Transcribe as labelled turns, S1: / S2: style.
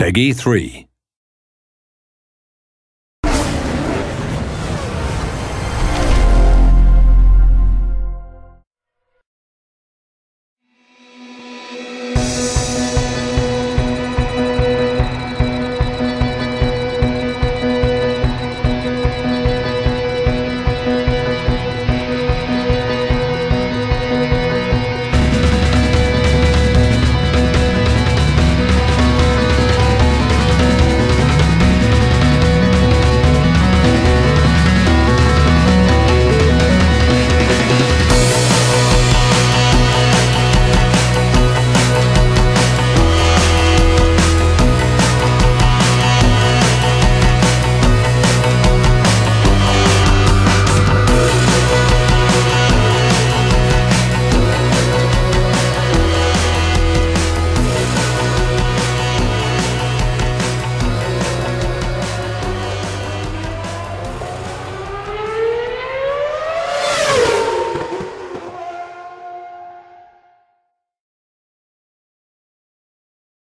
S1: Peggy 3.